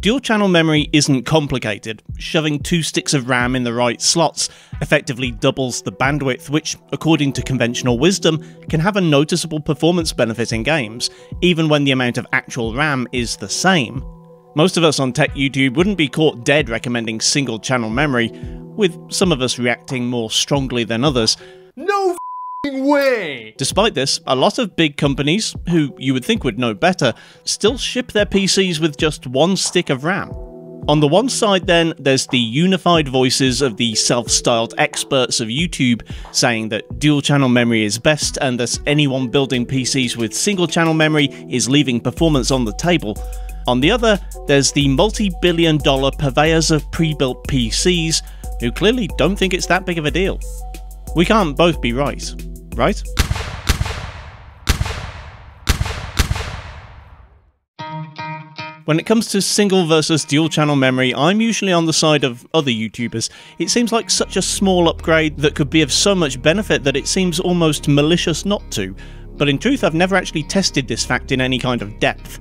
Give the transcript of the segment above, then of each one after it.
Dual channel memory isn't complicated. Shoving two sticks of RAM in the right slots effectively doubles the bandwidth, which, according to conventional wisdom, can have a noticeable performance benefit in games, even when the amount of actual RAM is the same. Most of us on Tech YouTube wouldn't be caught dead recommending single channel memory, with some of us reacting more strongly than others. No way! Despite this, a lot of big companies, who you would think would know better, still ship their PCs with just one stick of RAM. On the one side, then, there's the unified voices of the self styled experts of YouTube saying that dual channel memory is best and that anyone building PCs with single channel memory is leaving performance on the table. On the other, there's the multi billion dollar purveyors of pre built PCs who clearly don't think it's that big of a deal. We can't both be right, right? When it comes to single versus dual channel memory, I'm usually on the side of other YouTubers. It seems like such a small upgrade that could be of so much benefit that it seems almost malicious not to. But in truth, I've never actually tested this fact in any kind of depth.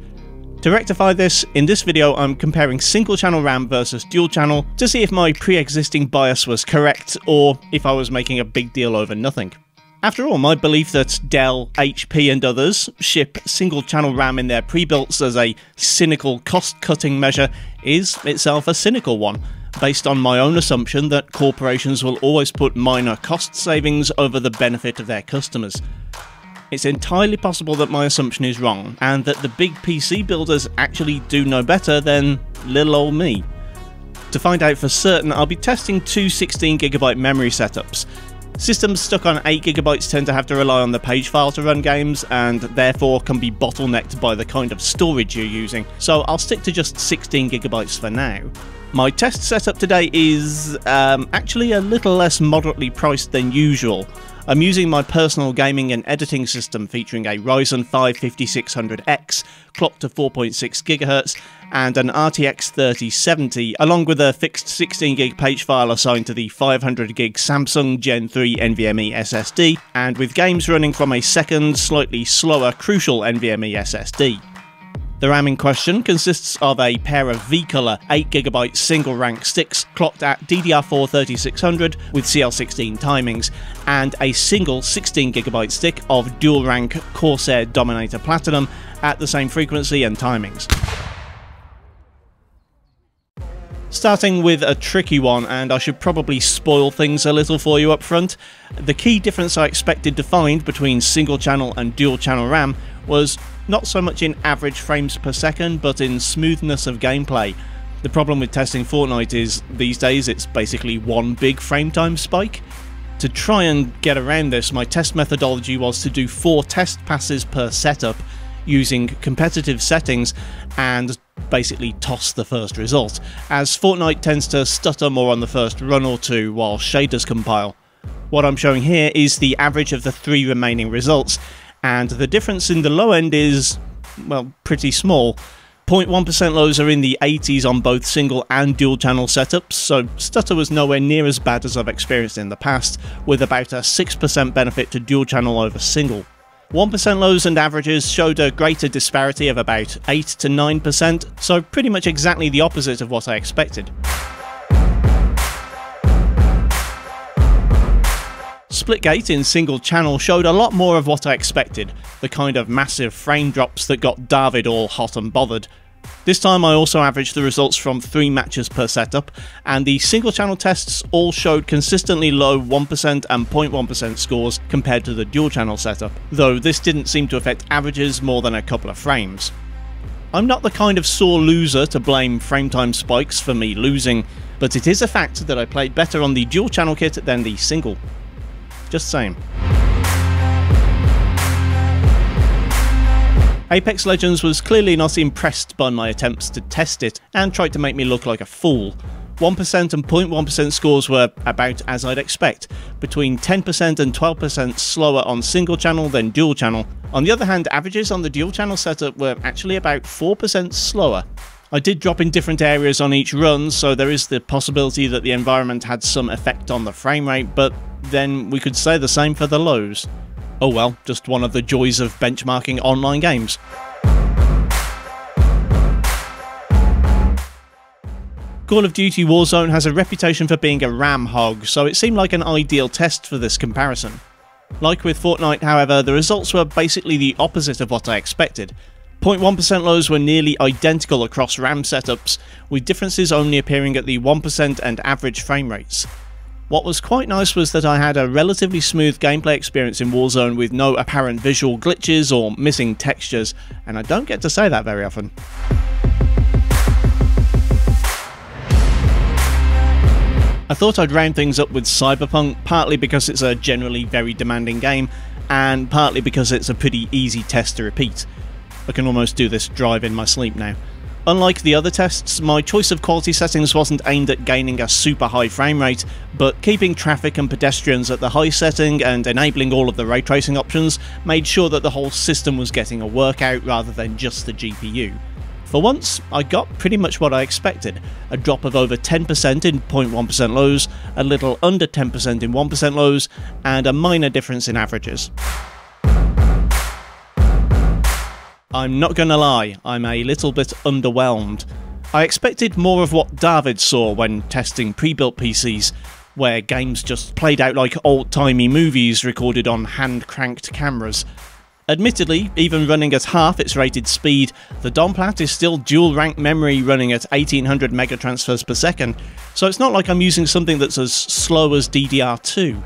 To rectify this, in this video I'm comparing single channel RAM versus dual channel to see if my pre-existing bias was correct or if I was making a big deal over nothing. After all, my belief that Dell, HP and others ship single channel RAM in their pre-builts as a cynical cost-cutting measure is itself a cynical one, based on my own assumption that corporations will always put minor cost savings over the benefit of their customers. It's entirely possible that my assumption is wrong, and that the big PC builders actually do know better than little old me. To find out for certain, I'll be testing two 16GB memory setups, Systems stuck on 8GB tend to have to rely on the page file to run games, and therefore can be bottlenecked by the kind of storage you're using, so I'll stick to just 16GB for now. My test setup today is um, actually a little less moderately priced than usual. I'm using my personal gaming and editing system featuring a Ryzen 5 5600X clocked to 4.6 GHz and an RTX 3070 along with a fixed 16GB page file assigned to the 500GB Samsung Gen 3 NVMe SSD and with games running from a second, slightly slower Crucial NVMe SSD. The RAM in question consists of a pair of V-Color 8GB single rank sticks clocked at DDR4 3600 with CL16 timings, and a single 16GB stick of dual rank Corsair Dominator Platinum at the same frequency and timings. Starting with a tricky one, and I should probably spoil things a little for you up front. The key difference I expected to find between single channel and dual channel RAM was not so much in average frames per second, but in smoothness of gameplay. The problem with testing Fortnite is, these days, it's basically one big frame time spike. To try and get around this, my test methodology was to do four test passes per setup using competitive settings and basically toss the first result, as Fortnite tends to stutter more on the first run or two while shaders compile. What I'm showing here is the average of the three remaining results, and the difference in the low end is, well, pretty small. 0.1% lows are in the 80s on both single and dual channel setups, so stutter was nowhere near as bad as I've experienced in the past, with about a 6% benefit to dual channel over single. 1% lows and averages showed a greater disparity of about 8 to 9%, so pretty much exactly the opposite of what I expected. Splitgate in single channel showed a lot more of what I expected, the kind of massive frame drops that got David all hot and bothered. This time I also averaged the results from 3 matches per setup, and the single channel tests all showed consistently low 1% and 0.1% scores compared to the dual channel setup, though this didn't seem to affect averages more than a couple of frames. I'm not the kind of sore loser to blame frame time spikes for me losing, but it is a fact that I played better on the dual channel kit than the single. Just saying. Apex Legends was clearly not impressed by my attempts to test it and tried to make me look like a fool. 1% and 0.1% scores were about as I'd expect, between 10% and 12% slower on single channel than dual channel. On the other hand, averages on the dual channel setup were actually about 4% slower. I did drop in different areas on each run, so there is the possibility that the environment had some effect on the frame rate, but then we could say the same for the lows. Oh well, just one of the joys of benchmarking online games. Call of Duty Warzone has a reputation for being a RAM hog, so it seemed like an ideal test for this comparison. Like with Fortnite, however, the results were basically the opposite of what I expected. 0.1% lows were nearly identical across RAM setups, with differences only appearing at the 1% and average frame rates. What was quite nice was that I had a relatively smooth gameplay experience in Warzone with no apparent visual glitches or missing textures, and I don't get to say that very often. I thought I'd round things up with Cyberpunk, partly because it's a generally very demanding game, and partly because it's a pretty easy test to repeat. I can almost do this drive in my sleep now. Unlike the other tests, my choice of quality settings wasn't aimed at gaining a super high frame rate, but keeping traffic and pedestrians at the high setting and enabling all of the ray tracing options made sure that the whole system was getting a workout rather than just the GPU. For once, I got pretty much what I expected a drop of over 10% in 0.1% lows, a little under 10% in 1% lows, and a minor difference in averages. I'm not gonna lie, I'm a little bit underwhelmed. I expected more of what David saw when testing pre built PCs, where games just played out like old timey movies recorded on hand cranked cameras. Admittedly, even running at half its rated speed, the Domplat is still dual rank memory running at 1800 megatransfers per second, so it's not like I'm using something that's as slow as DDR2.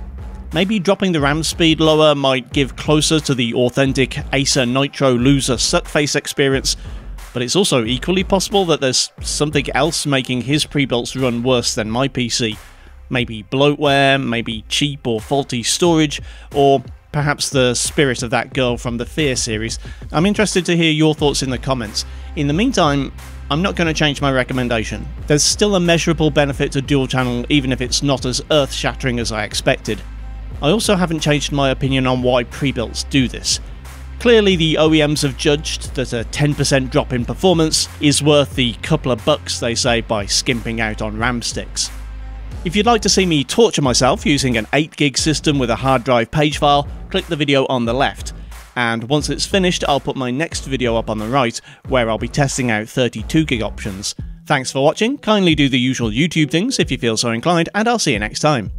Maybe dropping the RAM speed lower might give closer to the authentic Acer Nitro loser suckface experience, but it's also equally possible that there's something else making his pre-builts run worse than my PC. Maybe bloatware, maybe cheap or faulty storage, or perhaps the spirit of that girl from the Fear series. I'm interested to hear your thoughts in the comments. In the meantime, I'm not going to change my recommendation. There's still a measurable benefit to dual channel even if it's not as earth shattering as I expected. I also haven't changed my opinion on why pre-builts do this. Clearly the OEMs have judged that a 10% drop in performance is worth the couple of bucks they say by skimping out on RAM sticks. If you'd like to see me torture myself using an 8GB system with a hard drive page file, click the video on the left. And once it's finished, I'll put my next video up on the right, where I'll be testing out 32GB options. Thanks for watching, kindly do the usual YouTube things if you feel so inclined, and I'll see you next time.